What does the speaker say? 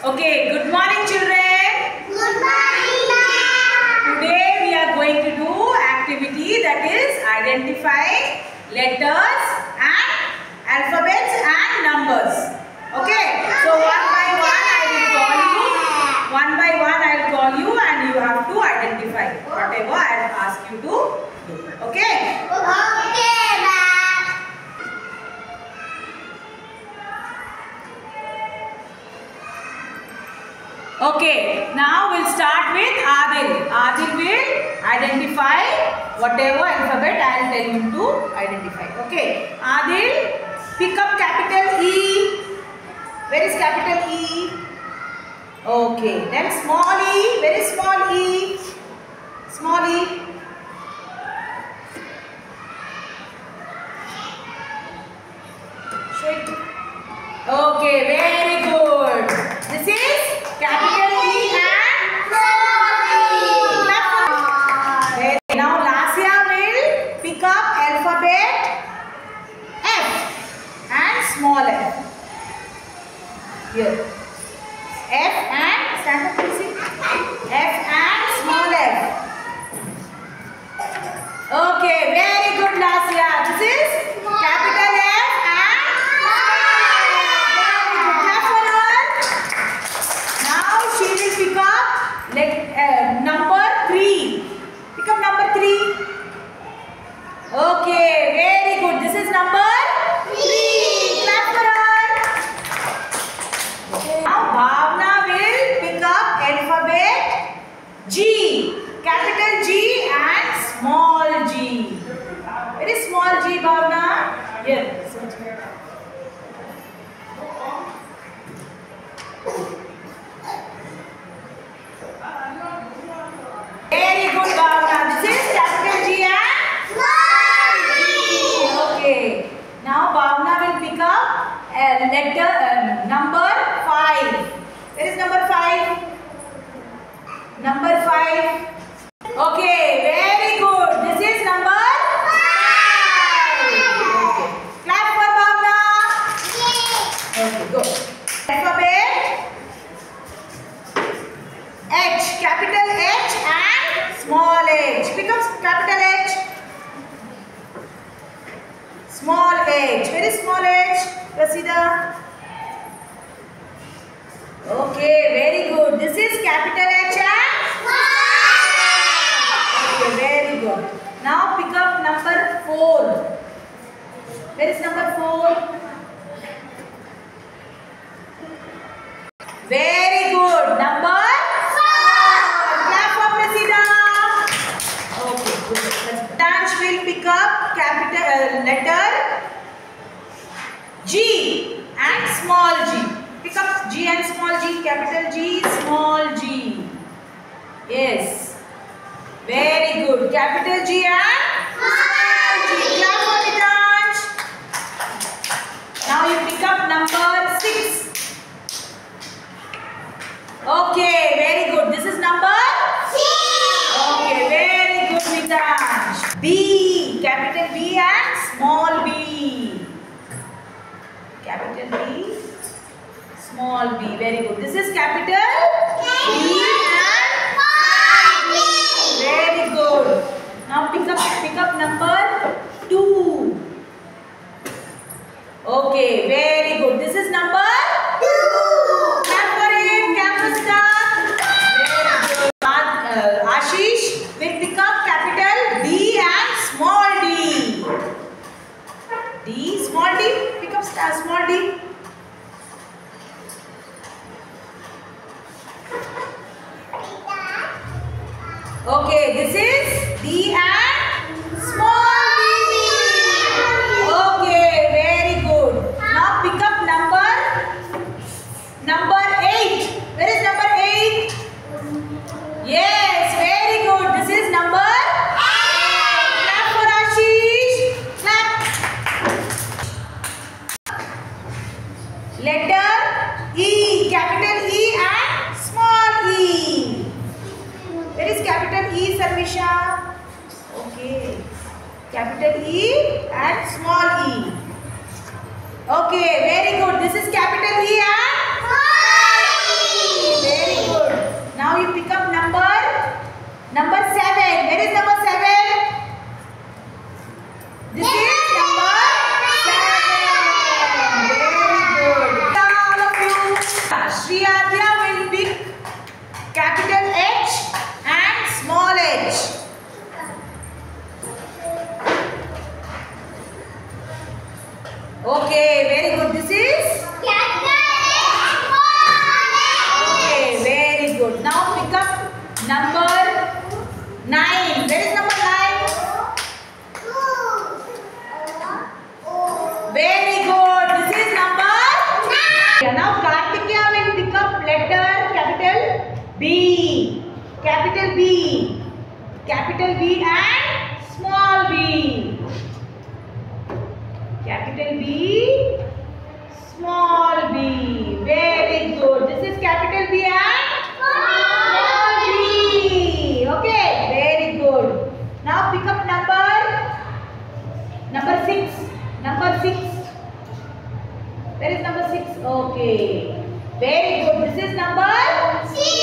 Okay, good morning children. Good morning, ma'am. Today we are going to do activity that is identify letters and alphabets and numbers. Okay, so one by one I will call you. One by one I will call you and you have to identify whatever I will ask you to do. Okay. Okay, ma'am. Okay, now we'll start with Adil. Adil will identify whatever alphabet I'll tell him to identify. Okay, Adil, pick up capital E. Where is capital E? Okay, then small e. Where is small e? Small e. Show it. Okay, very good. This is capital E and Okay, now Lasya will pick up alphabet F and small f. Here. F and stand up please. F and small f. Okay, very good Lasya. This is capital F and very good. Clap for her. Now she will pick up let, uh, number 3. Pick up number 3. Okay, very good. This is number 3. Clap for her. Now Bhavna will pick up alphabet G. Capital G and small g. Very small g Bhavna. Here. Very good Bhavna. This is capital G and Okay. Now Bhavna will pick up a letter uh, number 5. Where is number 5? Number 5. Okay, very good. This is number 5. Okay. Clap for Bhavna. Okay, go. Alphabet H, capital H and small h. Pick up capital H. Small h. Where is small h? Prasida. Okay, very good. This is capital H and Okay, very good. Now pick up number 4. Where is number 4? Very good. Number 4. Clap for Prasida. Okay, good. Danch will pick up capital uh, letter G and small g. Pick up G and small g. Capital G, small g. Yes. Very good. Capital G and small g. Clap for. Now you pick up number 6. Okay, very good. This is number? C. Okay, very good, Nitansh. B, capital B and small b. Capital B, small b. Very good. This is capital B and very good. Now pick up, pick up number two. Okay, very good. This is number Clap for him. Clap for Siddharth. Very good. Uh, Ashish will pick up capital D and small d. D, small d. Pick up star, small d. Okay, this is D and small d. Okay, very good. Now pick up number number 8. Where is number 8? Yes, very good. This is number 8. Clap for Ashish. Clap. Letter E, capital capital E, Sarvisha. Okay. Capital E and small e. Okay, very good. This is capital E and small e. Very good. Now you pick up number number seven. Where is number seven? Number nine. Where is number nine? Very good. This is number nine. Now Kartikeya will pick up letter capital B. Capital B. Capital B and Where is number 6? Okay. Very good. This is number 6.